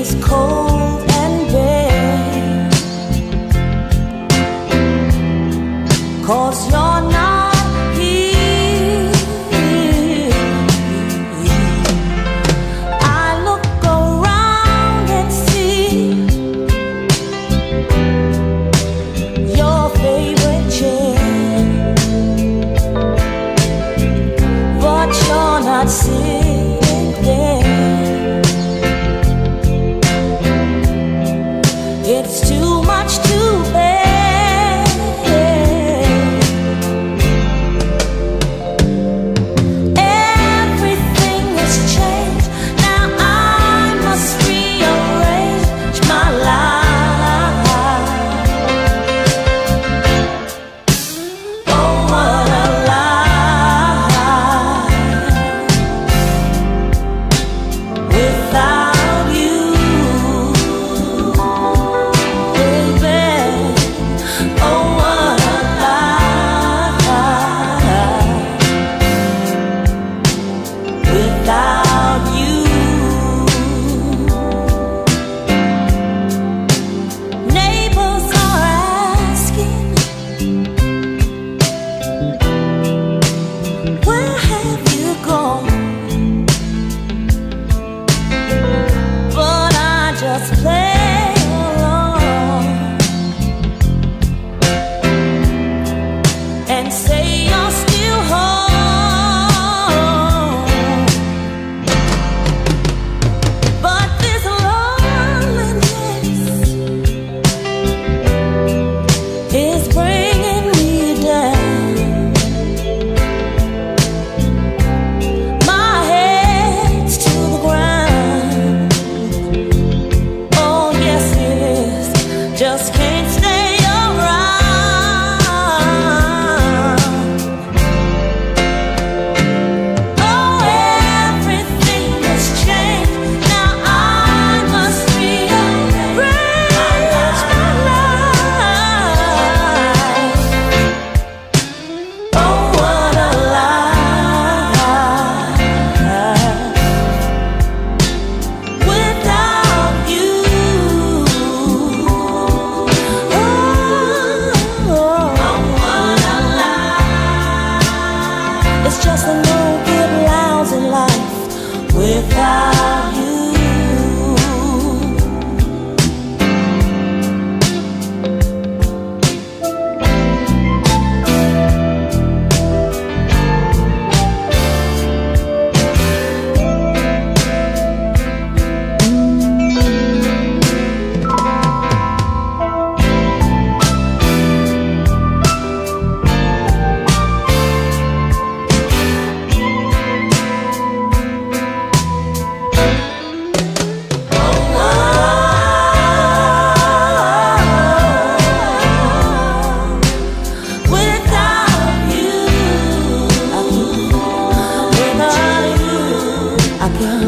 is cold and bare Cause you're not here. I look around and see Your favorite chair. But you're not sitting and say you're still home. Aqua